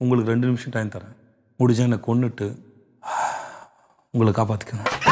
உங்களுக்கு ரெண்டு நிமிஷம் டைம் தரேன். முடிஞ்சால் என்னை கொண்டுட்டு உங்களை காப்பாற்றிக்கணும்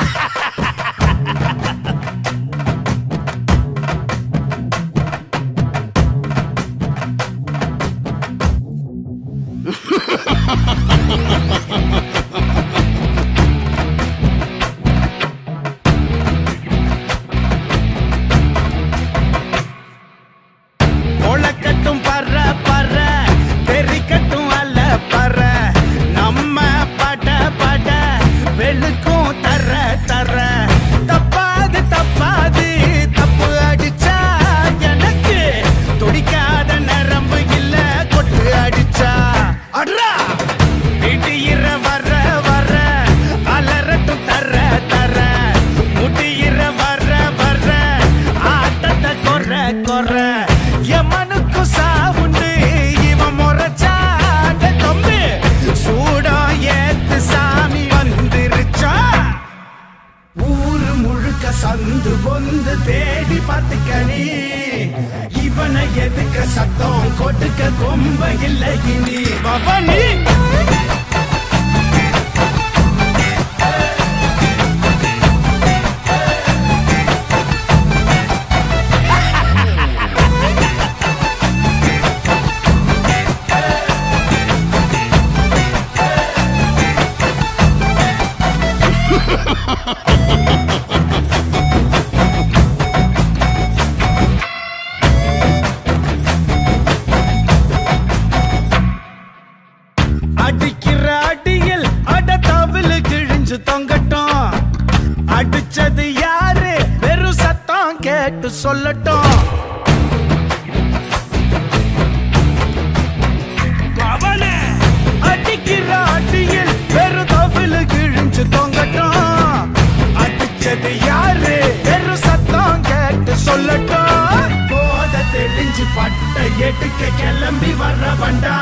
சத்தம் கொட்டுக்க கொம்ப இல்லை இனி. பவனி! அடிச்சது யாரு? வெறும் சத்தம் கேட்டு சொல்லட்டும். அவனே அடிக்கிற அடியில் வெறும் தவிழு கிழிஞ்சு தொங்கட்டும். அடிச்சது யாரு? வெறும் சத்தம் கேட்டு சொல்லட்டும். போத தெளிஞ்சு பட்ட எடுக்க கிளம்பி வர்ற வண்டா.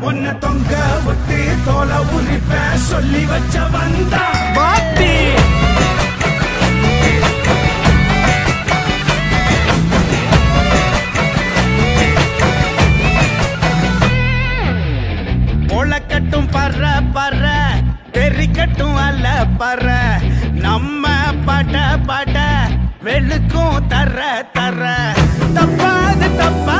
உன்னை தொங்க விட்டு தோலை உரிப்ப சொல்லி வச்ச வந்தா. முளைக்கட்டும் பற பற தெரிக்கட்டும் அல்ல பற நம்ம பட பட வெளுக்கும் தர தர தப்பாது தப்பா